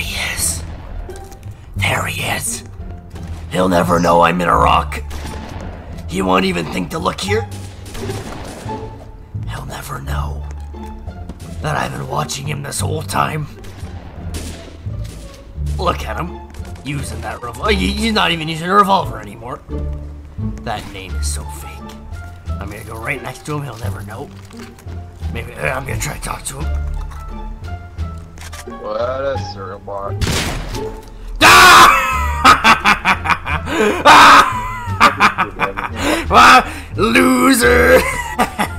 he is. There he is. He'll never know I'm in a rock. He won't even think to look here. He'll never know that I've been watching him this whole time. Look at him, using that revolver. He's not even using a revolver anymore. That name is so fake. I'm gonna go right next to him, he'll never know. Maybe uh, I'm gonna try to talk to him. What a surfboard. Ah! Loser!